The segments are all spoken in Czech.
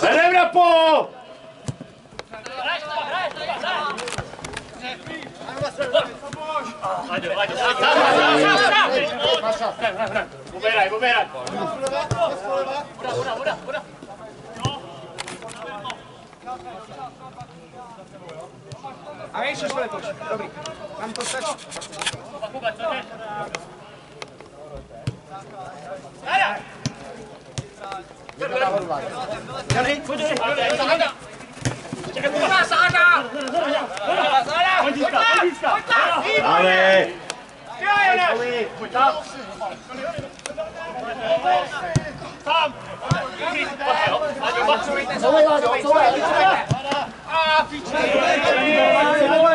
Berem na pol! Ubíraj, ubíraj. A ještě šlepoš. Dobrý. Tam to stačí. Jany, pojď, jde. Ale!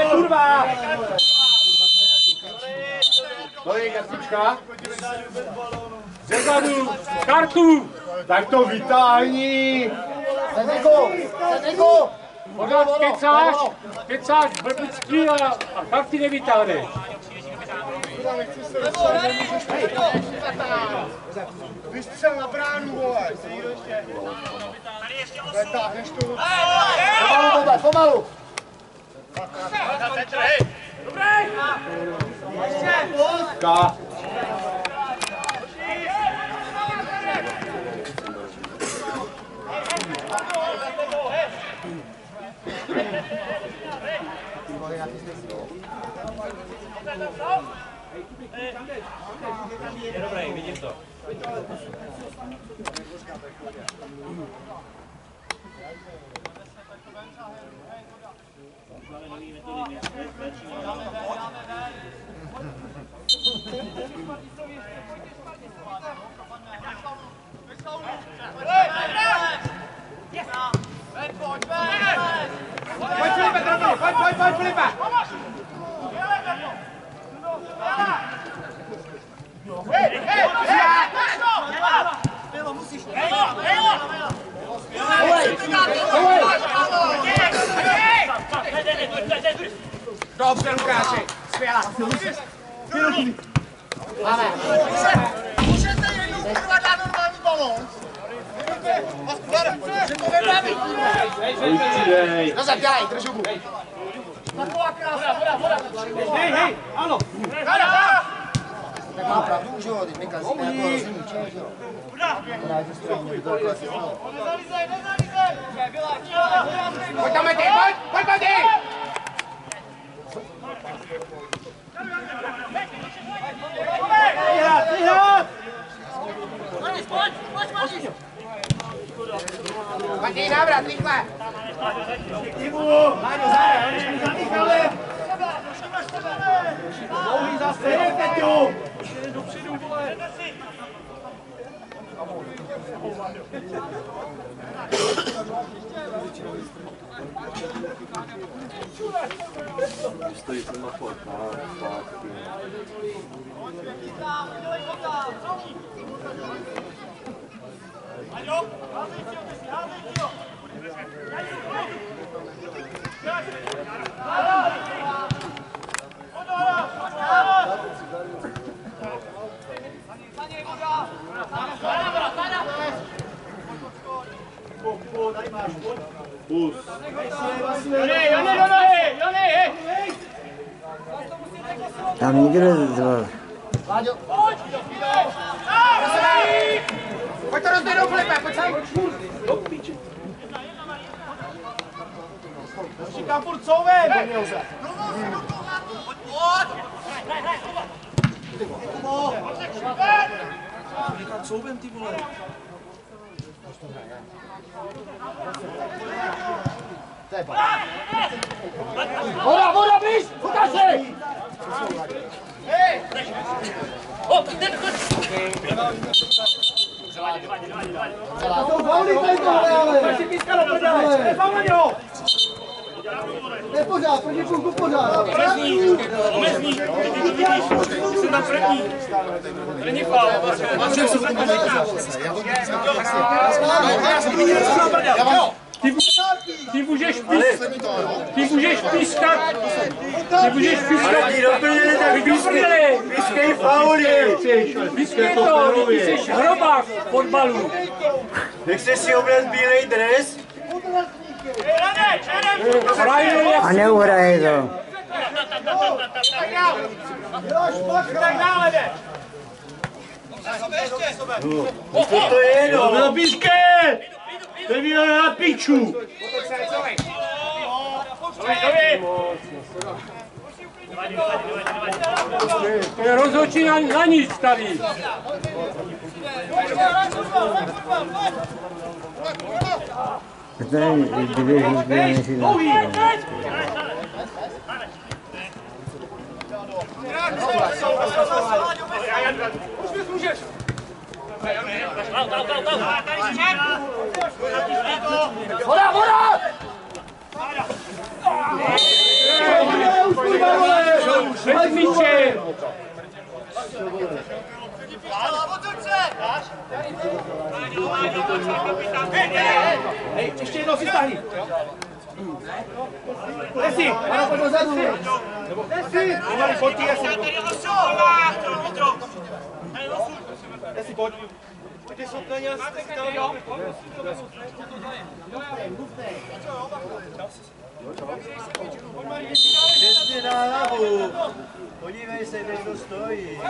Kurva! To je kartička. Zezadu, kartu! Tak to vytáhni! Sedniku! Sedniku! Pořád kecáš, kecáš blbický a, a karty nevytáhneš. Vystřel na bránu, vole! Zatáhneš tu. Pomalu, tohle, pomalu! Ka. Pojď Filipe, drobný, pojď, pojď, pojď Filipe. Dobře, Lukáši. Skvělá. Můžete jednou kurva dát normální balón? Že to nebaví! Vystřídej. No zadělej, drž hubu. Taková krása. Hej, hej, ano. Tak má pravdu, že jo, teď mi kazíme jako rozumí, že jo. Rád, že stojí někdo takhle. Pojď tam, Mety, pojď, pojď, Mety. Vyhrát, vyhrát. Mety, návrat, rychle. Láďo, zále, oni jsme zamíchali. Dlouhý zase, je Peťu. Pus. Tam nikdo nezval. Láďo, Pojď to rozběhnout, Filipe, pojď sem. Říkám furt couvej, Danielze. Říkám couvem, ty vole. to je balón. Voda, voda, blíž, Lukáši! Celá to fauly tady tohle, ale! Si píska do prdele, nefám na něho. Ne pořád, proti kluku pořád. Omezní, ty to vidíš, jsem na první. Není faul. Ty, ty můžeš pískat, ty můžeš pískat, ty můžeš pískat, ty pískej, pískej fauly, pískej to, ty jsi hrobák fotbalu. Nechceš si obraz bílej dres? A neuhraje to. Tak dále jde. Co to je, no? Na píške! To je na piču! To je rozhodčí na, na nic tady. Dvě žízky, než Bez míče! Hej, ještě jednou si stáhni. Desi, ano, pojď dozadu. Desi, pomalý, pojď ty, Desi. Desi, pojď. Stojí.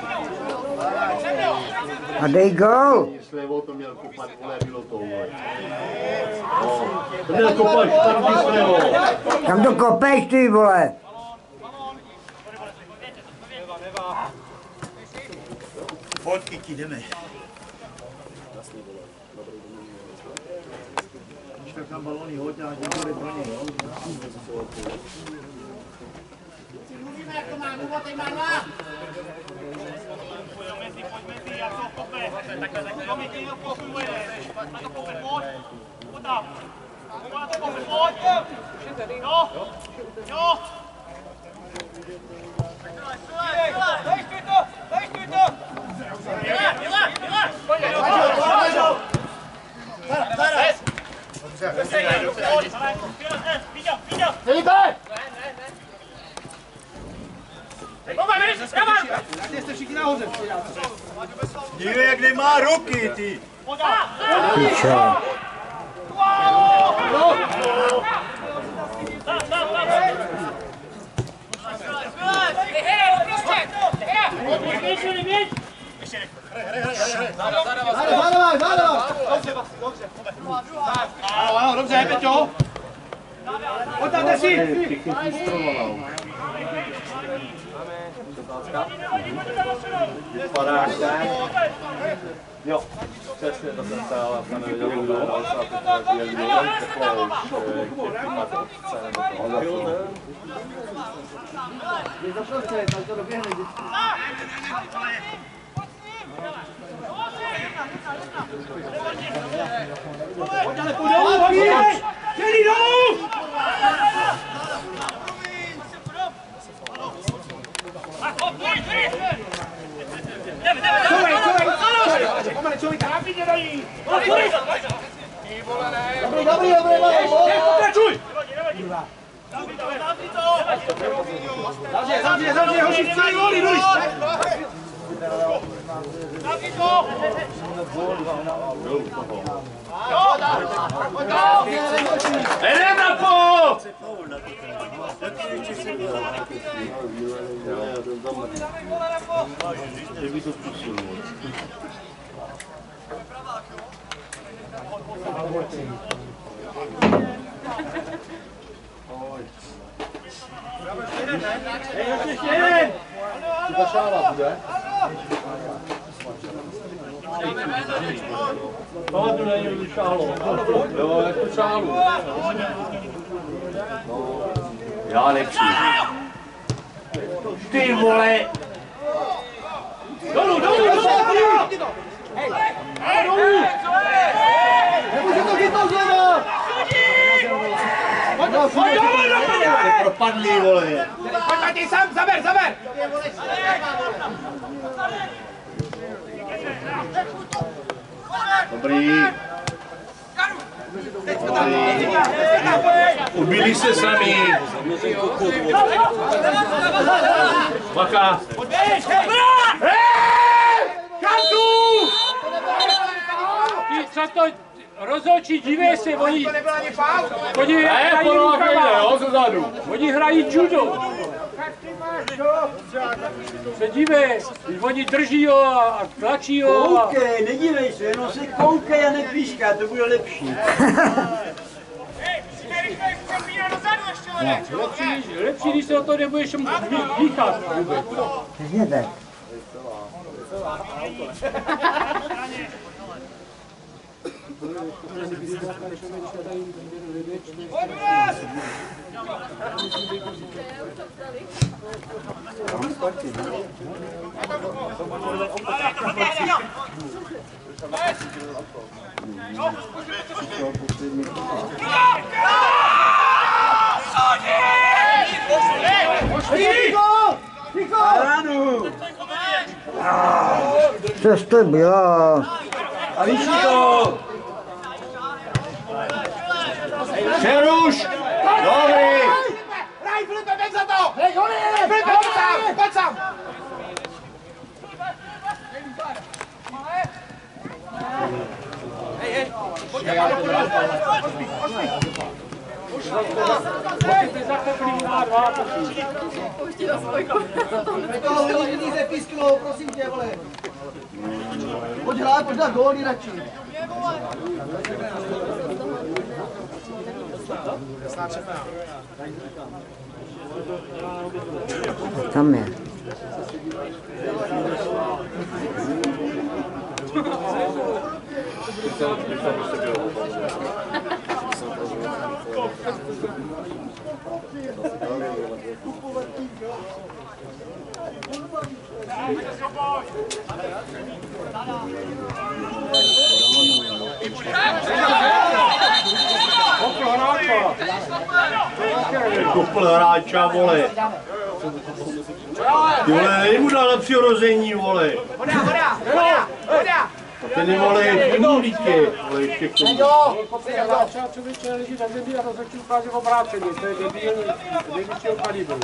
A dej gol. Jestli o to měl kopat, vole, to, to měl kopat špatný slevo. Kam to kopeš, ty vole? Fotky ti jdeme. Když tak tam balony hodně, ať nebude pro něj, jo. Jste všichni nahoře. Dívej, jak nemá ruky, ty. Pičo. Zadává, Ano, ano, dobře, Peťo. Pojď tam, Desi. Vypadáš tak? Jo, přesně to jsem se ale jsem nevěděl, že bude dál se a teď tak je viděl, takovou už klimatce nebo toho. Pojď, ale pojď dolů, Basi. Dělí dolů. Zavře, zavře, zavře, hoši, střílej góly, Luis. Jdem na po! Kdyby to zkusil, vole. Pamatuju na něj, když šálo. Jo, jak to šálu. Já nechci. Ty vole! Dolů, dolů, dolů. Dolů. Nemůže to chytnout zleva. Pojď, pojď dolů, dolů. Propadlý, vole. Pojď, Matěj, sám, zaber, zaber. Dobrý. Dobrý. Ubili se sami. Bacha. Ty, co to... Rozhodčí, dívej se, oni, To nebyl ani faul. oni Ne, hrají rukama. jo, zezadu. Oni hrají judo. Se dívej, oni drží ho a tlačí ho. A... Koukej, nedívej se, jenom se koukej a nepíská, to bude lepší. Lepší, lepší, když se o to nebudeš dý- dýchat. vůbec. Přesně tak. Aránu! Což to bylo? A víš to? Přeruš! Dobrý! Hraj, Filipe, běž za to! Filipe, pojď sám, pojď sám! Ty zakopli mu na dva. toho lidí ze písklo, prosím tě, vole. Pojď hrát, pojď dát góly radši. Tam je. Kopl hráča, vole. Ty vole, není mu dal na přirození, vole. Hoda, hoda, hoda, hoda! A ten je, vole, jiný lítě, vole, ještě k tomu. Třeba člověče leží na zemi a rozhodčí ukáže obráceně. To je debilní, nejvyššího kalibru.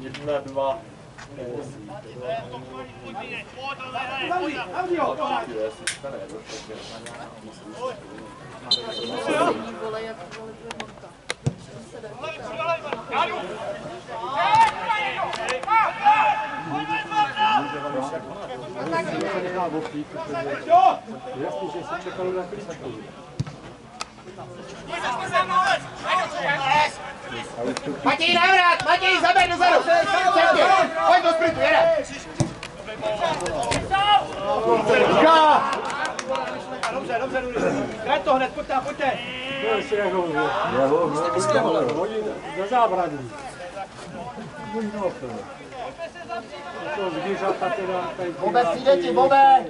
Jedna, dva. Jasně, že se čekalo na krysaku. Matěj, návrat! Matěj, zabej dozadu! Cestě! Pojď do sprintu, jede! Dobře, dobře, dobře. Hraj to hned, pojďte, pojďte. Do zábradlí. Teda tady... Bobe, přijde ti, Bobe.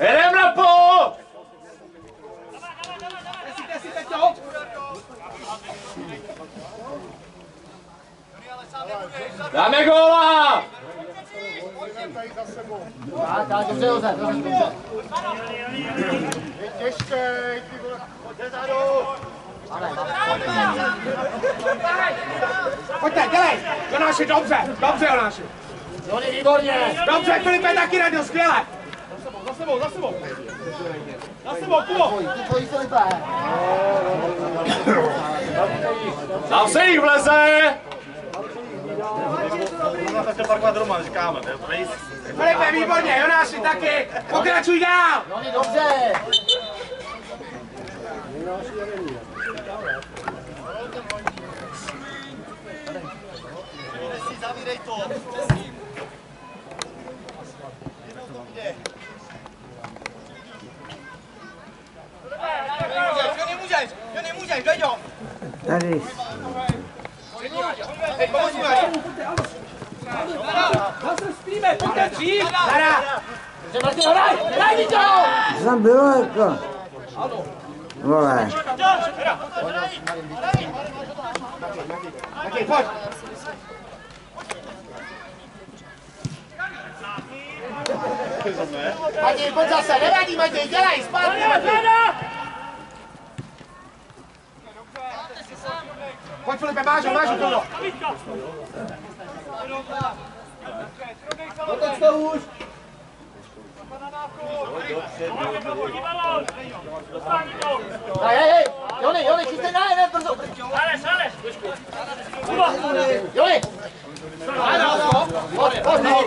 Jedem na pol! Desíte si, Peťo. Dáme góla! Tak, tak, dobře, Josef, dobře, dobře. Pojďte, dělej! Jonáši, dobře, dobře, Jonáši. Joni, výborně. Dobře, Filipe taky radil, skvěle. Za sebou, za sebou. Za sebou, Kubo. Ty tvojí Filipe. Tam se jich vleze! Filipe, výborně, Jonáši taky. Pokračuj dál. Joni, dobře. Tady. Zara, Co tam bylo jako? Vole. Matěj, pojď! Matěj, pojď zase, nevadí Matěj, dělej, zpátky Matěj! Filipe, máš ho, máš ho, Tono! Otoč to už. Hej, hej, hej! Jony, Jony, chystej na jeden, brzo! Aleš, Aleš! Jony! Pojď, pojď, pojď!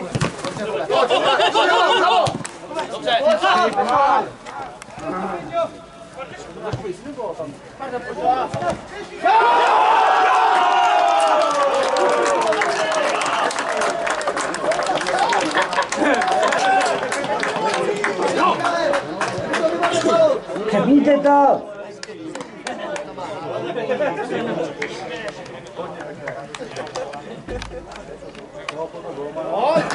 Pojď, pojď, pojď, bravo! Dobře! Přepněte to! Pojď!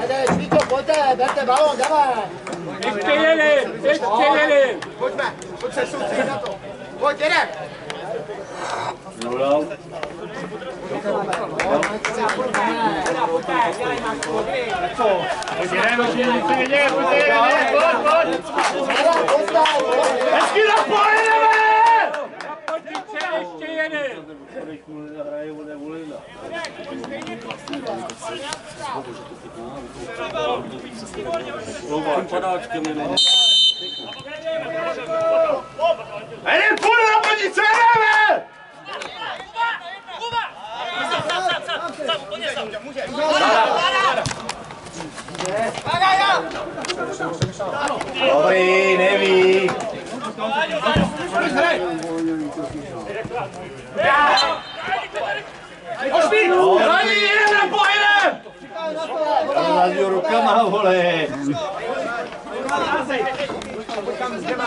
Ajde, Čvíko, pojďte, berte balón, dávaj! Ještě jeden! Ještě jeden! Pojďme, pojď se soustředit na to! Pojď, jedem! Neural. Pojď jdeme, už nic se neděje, pojď jdeme, pojď, pojď. Hezky na pole jdeme! Ještě jeden! Když mu nehraje, on je volina. Padáčkem jenom. A jdem půjdu na pozici, jdeme! Dobrý, neví. Hlavně jdem na pole, jdem! Tam naziju rukama, vole.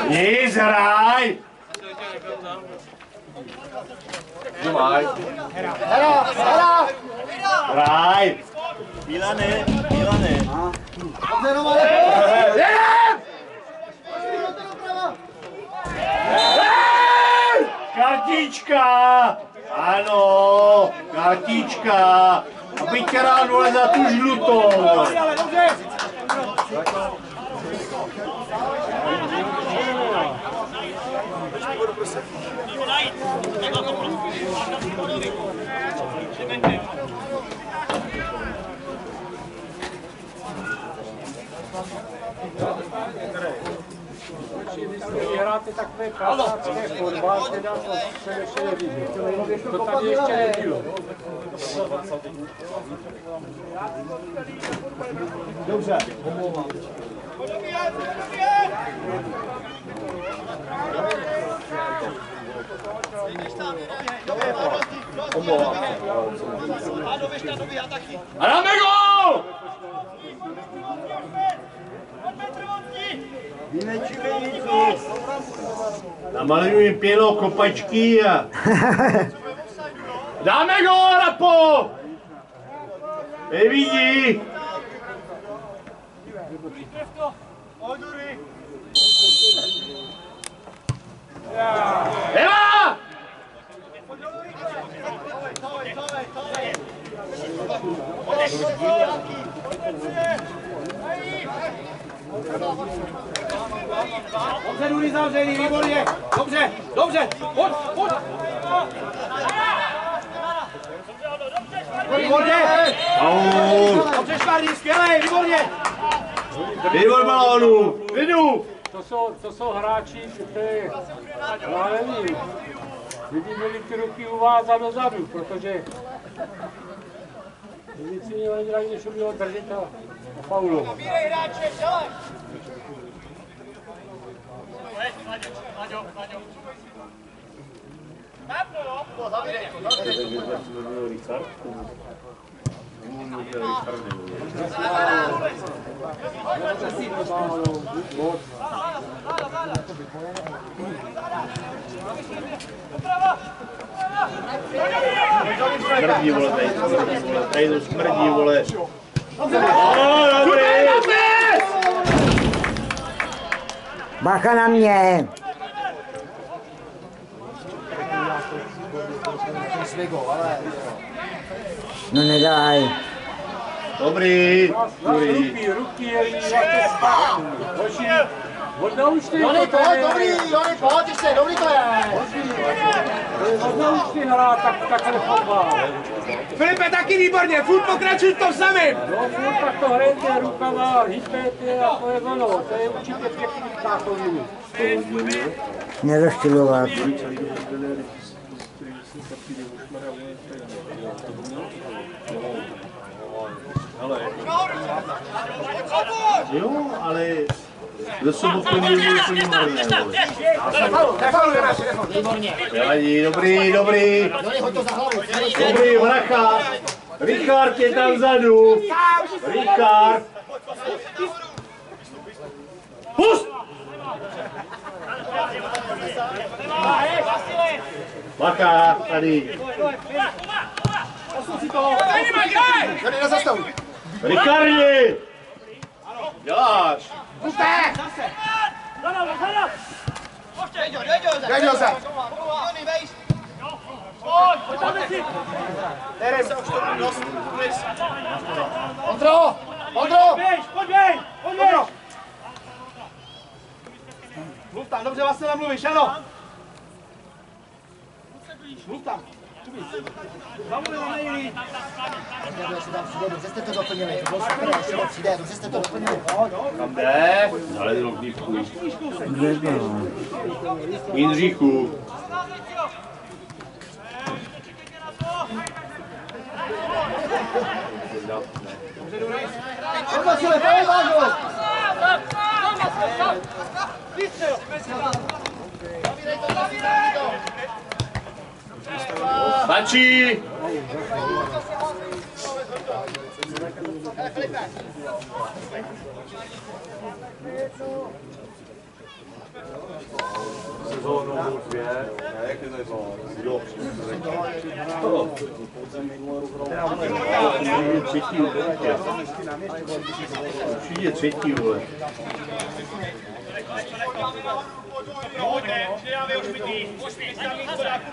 Nic, hraj! Nemaj. Hera, hera! Hraj! Milane, Milane. Dobře. Jdem! Hej! Kartička! Ano, kartička! Aby tě rád vole za tu žlutou! Hráte takové prasácké fotbal, teda to se ještě nevidí. To tady ještě nebylo. Dobře. A dáme gol! Namaluju jim pěno, kopačky a... Dáme gol, Rapo! Nevidí! Eva! Dobře, Dury zavřený, výborně. Dobře, dobře. Pojď, pojď. Výborně. Dobře, Šmarný, skvělej, výborně. Výbor balónu! Vidu! To jsou, to jsou hráči, to je, já nevím, kdyby měli ty ruky uvázat dozadu, protože nic jiného nedělají, než by ho a, a faulovat. Richard. Smrdí, vole, tady, tady to smrdí, vole. Bacha na mě. No nedaj. Dobrý. Dobrý. Ruky, ruky, vlastně odnaučte Jony, to dobrý, Jony, pojď ještě, dobrý to je. Odnaučte hrát tak, takhle fotbal. Filipe, taky výborně, furt pokračuj v tom samém. No, furt tak to hrajte rukama, hýbete a to je ono. To je určitě pěkný tátovinu. Neroštilovat. Jo, ale sobotu měli úplně. Nevadí, dobrý, dobrý. Dobrý, Vracha. Richard je tam vzadu. Richard. Pust! Bacha, tady. Jony, nezastavuj. Richardi! Děláš. Dej Josef. Ondro, Ondro. Ondro. Mluv tam, dobře vlastně namluvíš, ano. Mluv tam. Dobře jste to doplnili, to bylo super, ještě moc přijde, dobře jste to doplnili. Kam jde? Ale do Jindříchu. Jindříchu. Pojď Vasile, pojď Vážo. Stačí! Sezónu dvě, ne, jak je to sezóna? Kdo? Třetí určitě. Určitě třetí, vole.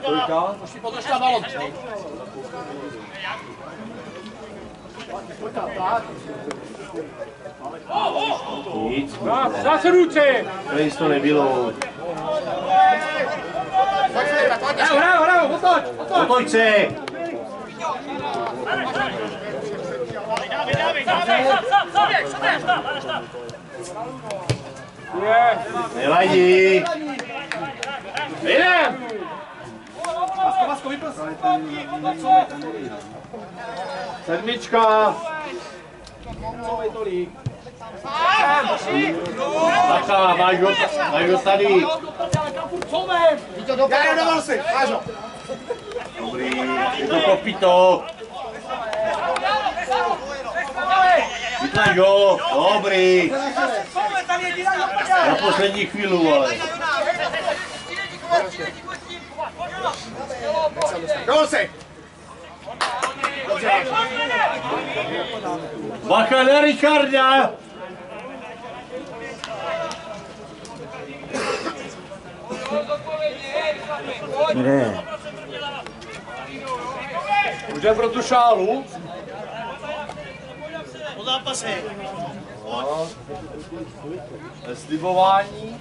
Kolika? Nic, Zas- Zase ruce. nic to nebylo. Bravo, bravo, otoč, otoč. Otoč se! Jdem! Vasko, Vasko, vypl se. Sedmička! Co je tolik? Bacha, máš ho, máš ho tady. Já jen dovol si. Dobrý, je to kopito. Vytlač ho, dobrý. Na poslední chvíli, ale. Si. Bacha na Richarda! Kde? Můžeme pro tu šálu? Po zápase. Slibování.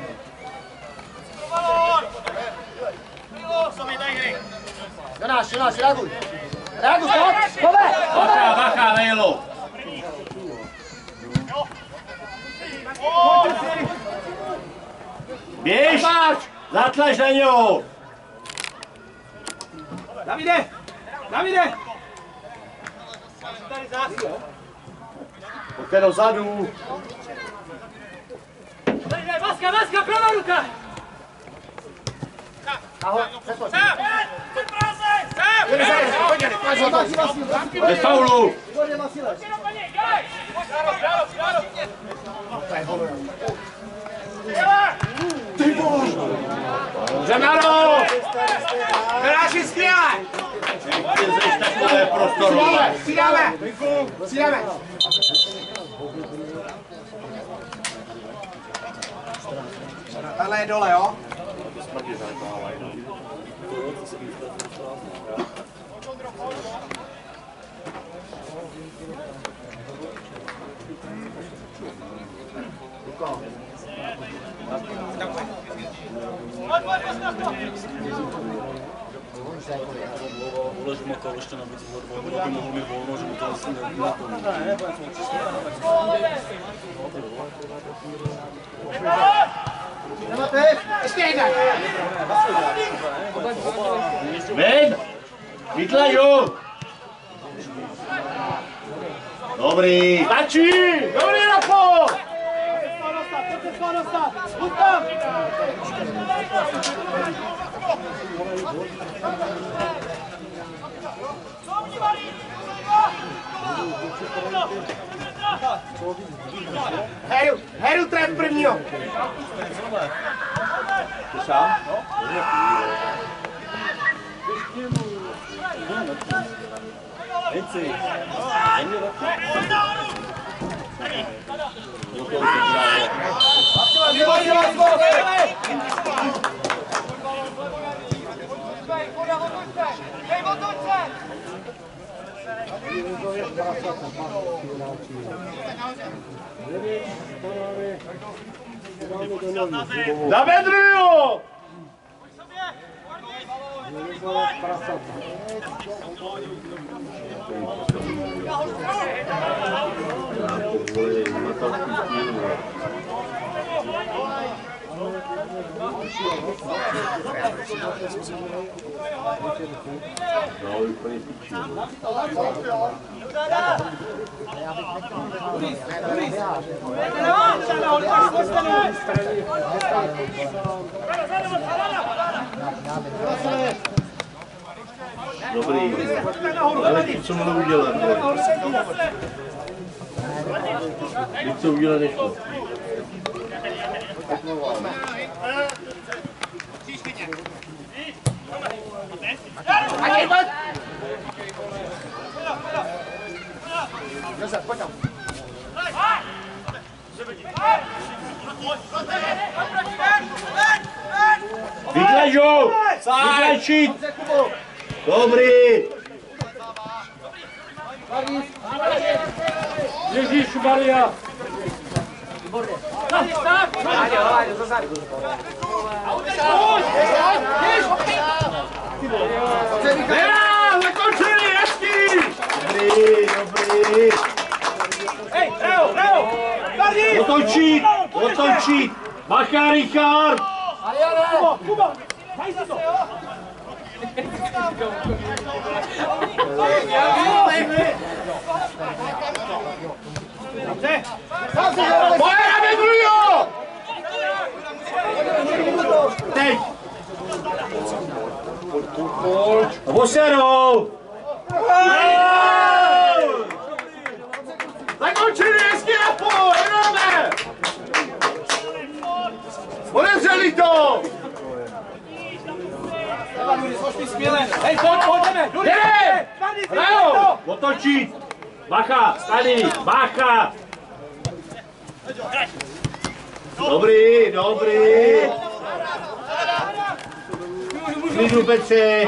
Jonáš, Jonáš, reaguj. Reaguj, pojď, pojď. Bacha, bacha, nejelo. Běž! Zatlač na něho! Davide, Davide. Pojďte dozadu. Vaska, Vaska, pravá ruka. Otáčí Vasil, prosím. Bez faulu! Výborně Vasile. Zemano! Hráči, prostorové. Přidáme! Přidáme! Tahle je dole, jo? Uložimo to ešte na budú voľbou, robíme veľmi voľno, že mu to asi nevyplní. Ven! Ven! Vytlaju! Dobrý! Stačí! Dobrý, Rafo! Heru, Heru tref prvního! Výborně Vasil. Hvala Dobrý. Ale co mu udělat? Teď co udělat nešlo. Vydlažou! Vydlačit! Dobrý! Ježíš Maria. Nera, zakončili, hezký! Dobrý, dobrý! Otočit, otočit! Bacha, Richard! Pojď na Bedrujo! Teď! Voserou! Zakončili hezky na půl, jedeme! Odevřeli to! Hej, pojď, pojďme. Jdeme! Hrajou! Otočit! Bacha, tady, bacha! Dobrý, dobrý! Klidu, Petře!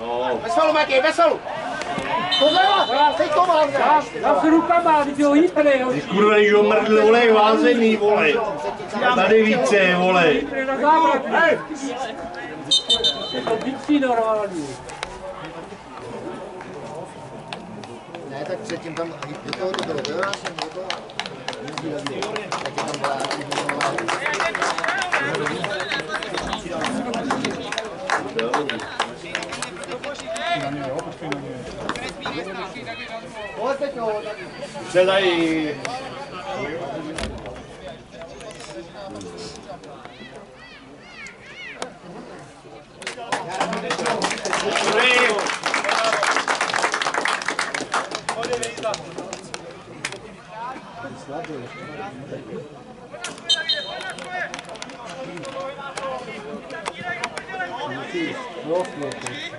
No, Veselu, Matěj, veselu! Tohle, teď to mám, dám se rukama, teď ho hýpne, hoši. Kurva, když ho mrdli, vole, je vázený, vole. Tady více, vole. Hýpne na závrat. Je to bicí normální. Ne, tak předtím tam, do toho to bylo, jo, já jsem do toho. Tak je tam byla, Should I? Bravo! Olha aí, trofeo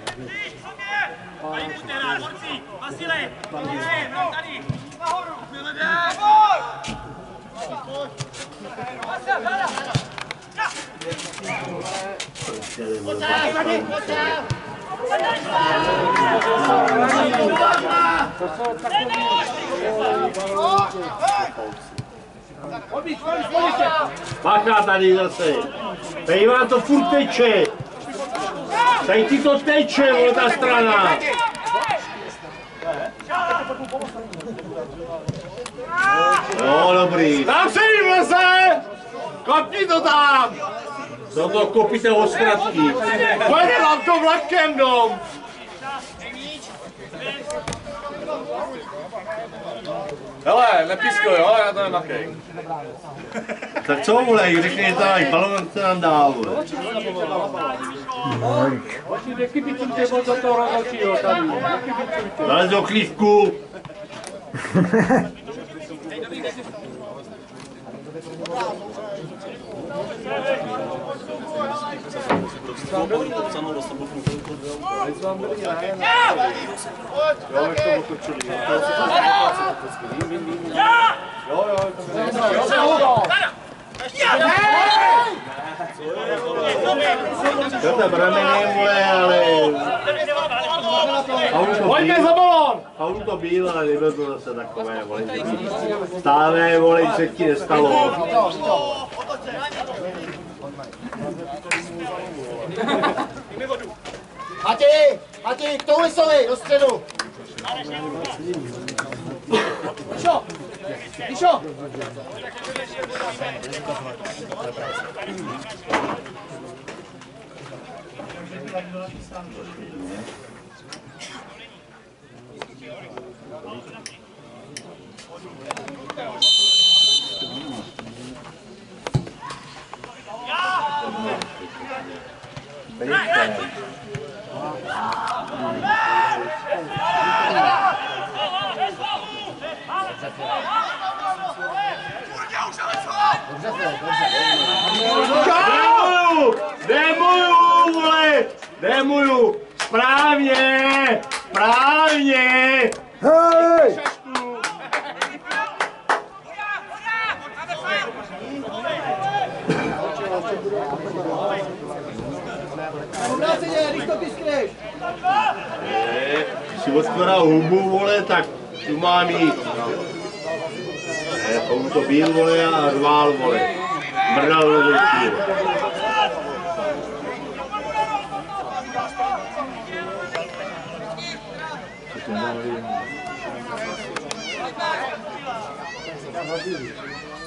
Pojď, Peťo, tak Předají. Bacha tady zase. Tady vám to furt teče. Tady ti to teče, ta strana. No, dobrý. Tam se jim leze! Kopni to tam! No to kopíte o zkratky. Pojďte vám to vlakem dom! Hele, nepísko, jo, já to nemakej. Tak co vole, řekni tady, balon se nám dá, vole. Hoši, nekybicujte moc do toho rozhodčího tady. Nekybicujte. Nalez do klívku. To je bramenem, vole, ale... Bíl, za balón! auto bíl, ale nebylo to zase takové, vole. Stále, vole, se ti nestalo. Mati, Mati, k tomu Lisovi, do středu. Tišo! Tišo! Big Ne, otvírá hubu, vole, tak tu mám jít. Ne, tomu to bíl, vole, a rvál, vole. Mrdal do dětí.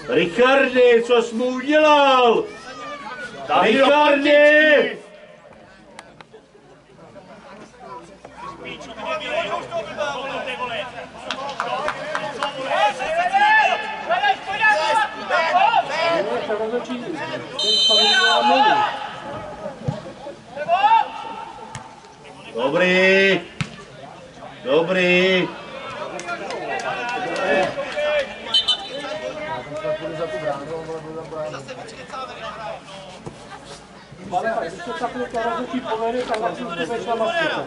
Richardi, co jsi mu udělal? Richardi! Ne, se rozhodčí. Ten samozřejmě není. Dobrý. Dobrý. Ale když to takhle to rozhodčí povede, tak vlastně už to začala mastika.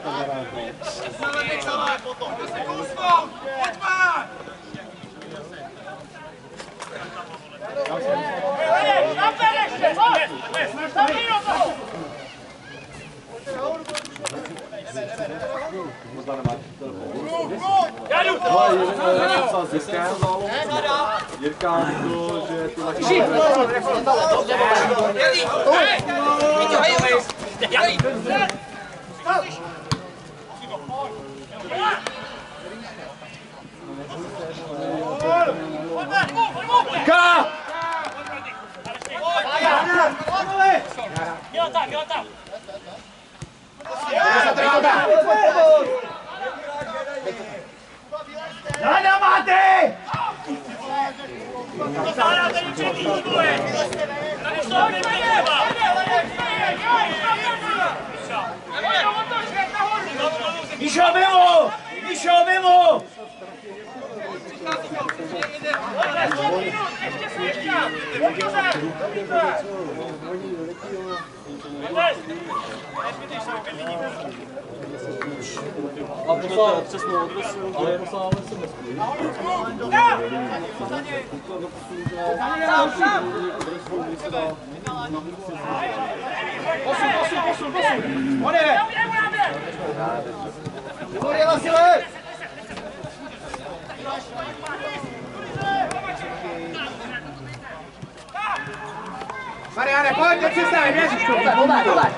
Jirka řekl, že ty taky Miota, miota! Dale mate! Zarate učiti dugove! Da ne što mi prijeva! Mi šovemo! Mi šovemo! A poslal přesnou adresu, ale poslal SMS. Hory, Vasile! Mariane, pojď, teď si stavím, Ježišku. Dole, dole!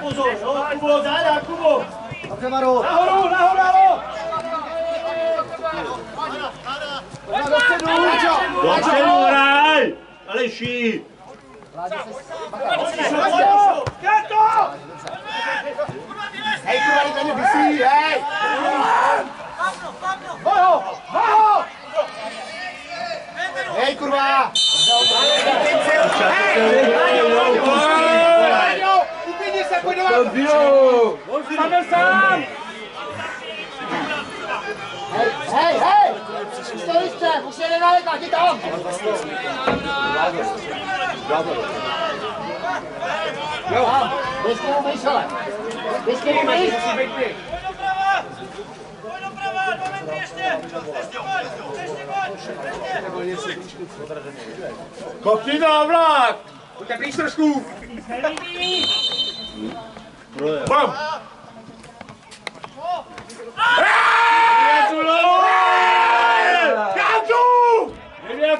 Pozor, Kubo, záda, Kubo! Dobře, Maru! Nahoru, nahoru, nahoru! Dopředu, Lučo! Dopředu hraj! Aleši! Kato! Hej, kurva, tady vysí, hej! Ho, ho! Hej, kurva! Upíni se, pojď do Máme sám! Hej, hej, hej! Už to jste, už je nedaleko, ti tam! Jo, běž k němu myš, ale. Běž k němu myš. Kopni na vlak! Pojďte blíž trošku! Bam!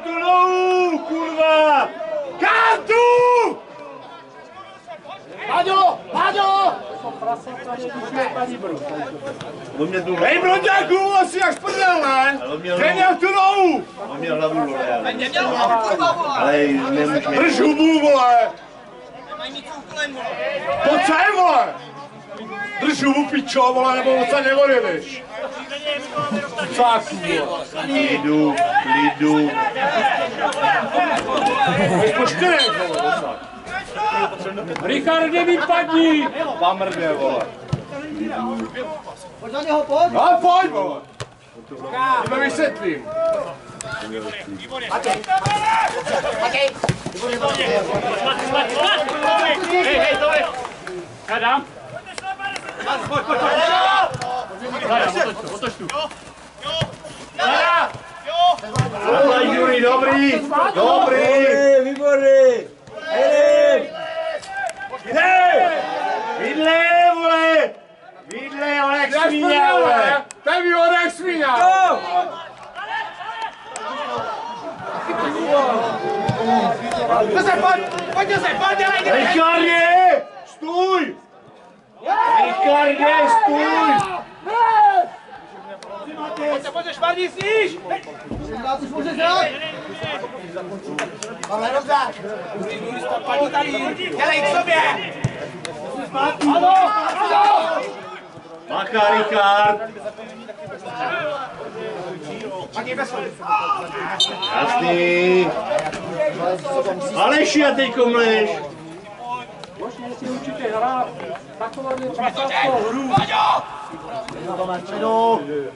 Tu kurva! Kantu! Páďo, Páďo! On mě tu Hej, Bronďáku, asi jak prdel, ne? Měl Kde hlavu, měl tu nohu? on měl hlavu, vole. ale- Ale nemůžu. Drž hubu, vole! Pojď sem, vole! Drž hubu, pičo, vole, nebo odsaď neodjedeš. Cáku, vole. Klidu, klidu. Jdeš po čtyřech, vole. Richarde, vypadni! Pamrdě, vole. Pojď na něho, pojď! No, pojď, vole. Ti to vysvětlím. Hej, hej, to je! Já dám. Takhle, Jury, dobrý, dobrý. Výborný! Hej! Hej! Vidle, vole! Vidle, ale jak Jdeš svíně, prdel, vole! vole! Ten výhod jak svíňa! To se pojď, pojďte se, pojď, dělej, dělej! Richardě! Stůj! Richardě, stůj! Pojďte, pojďte, špardí, sníž! Dá si může hrát! Ale dobře! Padni tady, dělej k sobě! Ano, ano! Macha, Richard! Padni bez Jasný! Aleši, a teďko mleš! Hrát hru.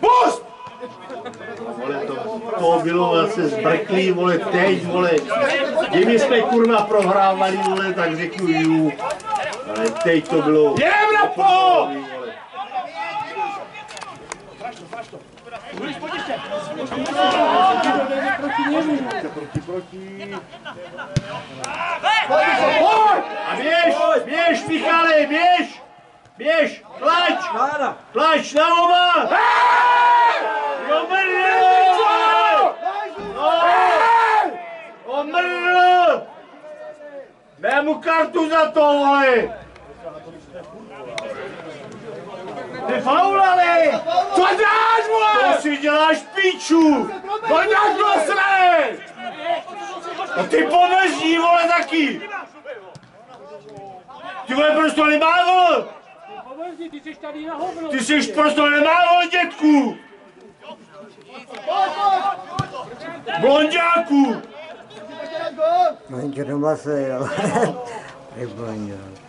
Pust! Vole, to, to bylo zase zbrklý, vole, teď, vole. Kdyby jsme kurva prohrávali, vole, tak řeknu ju. Ale teď to bylo... Jdem na pol! vole. Pojď! A běž, běž, Michale, běž! Běž! Tlač! Tlač na oba! Omrl! Omrl! Dej mu kartu za to, vole! Ty faulali! Co děláš, vole? To si děláš piču! To nějak dosrej! A ty pomezí, vole, taky! Ty vole, proč to nemá, vole? Ty jsi tady na hovno. Ty jsi prostě nemá, vole, dětku! Blonďáku! Mancho doma se jel. Neblonděl.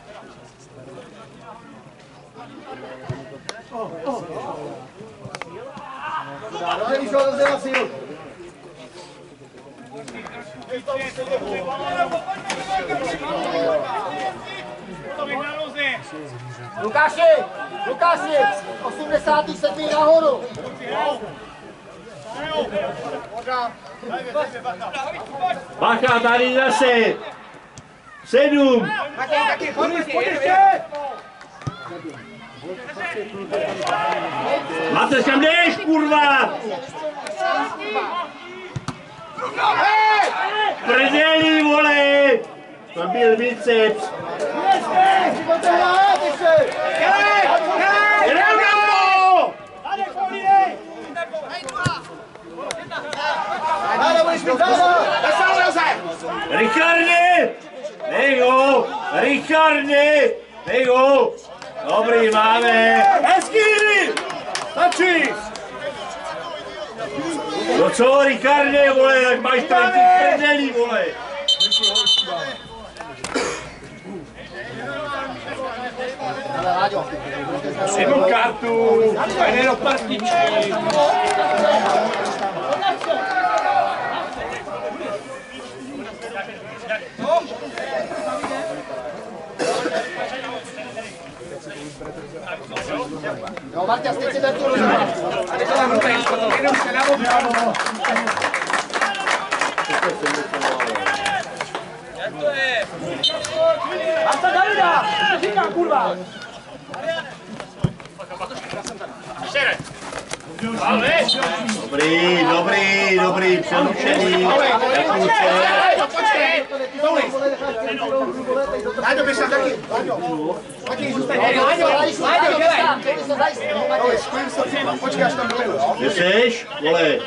Dobře, Míšo, dobře na sílu. Lukáši, Lukáši, 87. nahoru. Bacha, tady zase! Sedm! Máte kam jdeš, kurva? Prdeli, vole! To byl biceps. Pojďte hrát ještě. Jdem na to! Ráda, budeš mít ráda. Richarde! Dej ho! Richarde! Dej ho! Dobrý, máme! Hezky! Stačí! No co, Richarde, vole, tak máš tady ty prdelí, vole! Jednu kartu! A jde do partičky! Jo, Marta, teď si ber tu ruku. Dobrý, dobrý, dobrý, přerušený. Láďo, běž tam taky. Láďo. Taky zůstaň. Láďo, Láďo, Láďo, dělej. Počkej, až tam dojedu, jo? Kde seš? Vole,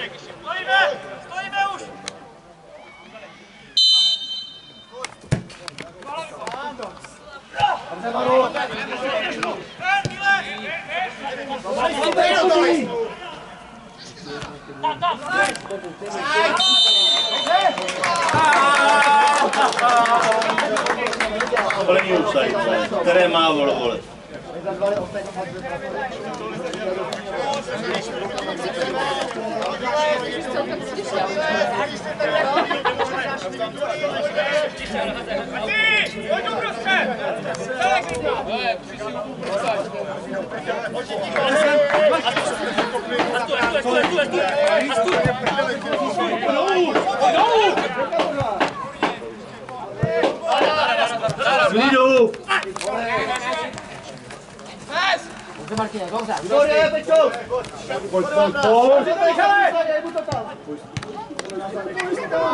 to není offside, vole. Které má, vole, vole. Zlidu! Dobře, Pečo. Pojď, pojď, pojď!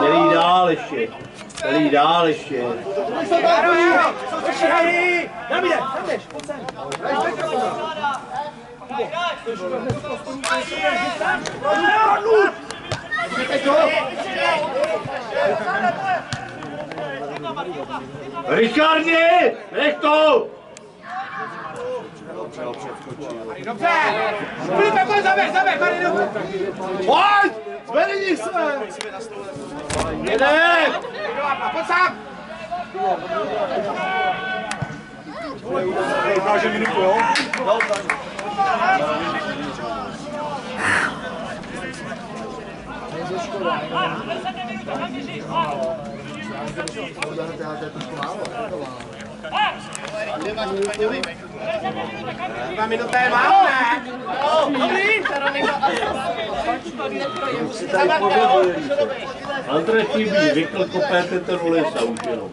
Nelí ještě. Nelí dál ještě. Richardi! Nech to! Filipe, pojď, zaber, zaber, tady jdu. Pojď! Zvedni se! Jede! Pojď sám! Ukáže minutu, jo? Dva minuty je málo, ne? Dobrý! Andre chybí, vykl kopete ten ulesa už jenom.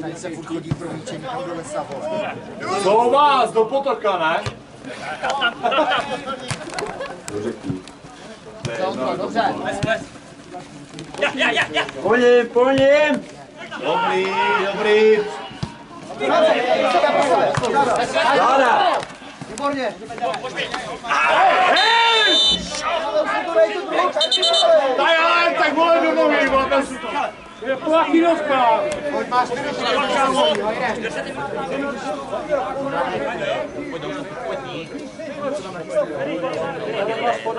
Tady se furt chodí pro míčení tam do lesa, vole. Co vás, do potoka, ne? Dobře. Po něm, po něm! Dobrý, dobrý. Záda! Výborně. Daj, ale, tak vole do nohy, vole, si to. Je plachinovka. Dejte tam, po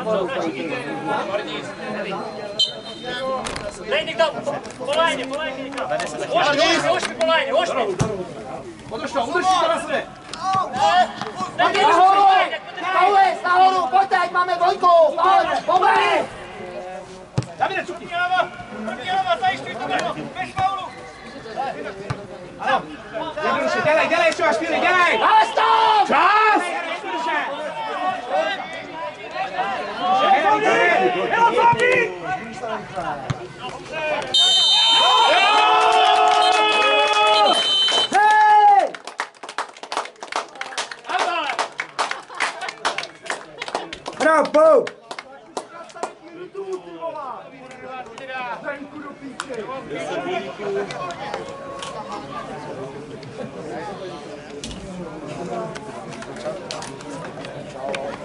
lajně, po lajně někam. Ošmi, ošmi, ošmi po lajně, ošmi. Udrž to, udrž to na sebe. Dejte nahoru, Nahoru, nahoru, pojďte, ať máme dvojku. Pojď, pomeň. Davide, cukni. Trpělova, zajišťuj to, Brno, běž faulu. Ano. Jednoduše, dělej, dělej, ještě máš chvíli, dělej. Ale stop! Čas! Hej! Bravo! Thank you.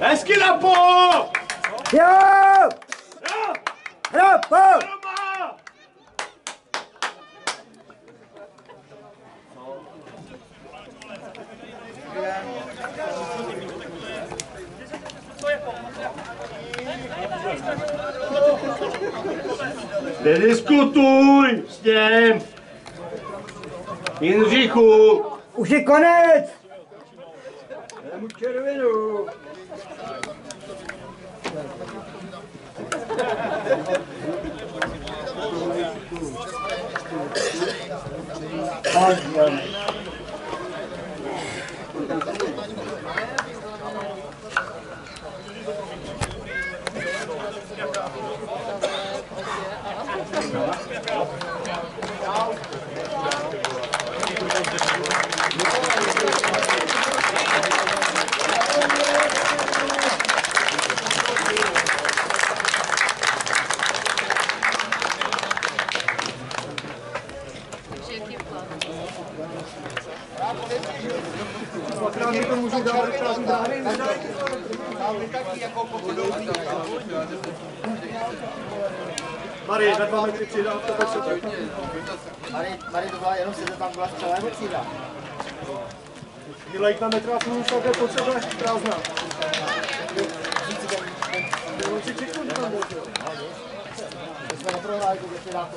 Hezky na po! Jo! Bravo! Doma! Nediskutuj s tím. Jindřichu, Už je konec! Mu červenou! Mari, ve dva metry přidal, to tak se Mari, to byla jenom se tam byla střelá nebo cíla. Dělají na metra, a půl, tak je potřeba prázdná. My jsme neprohráli, to ještě dá to.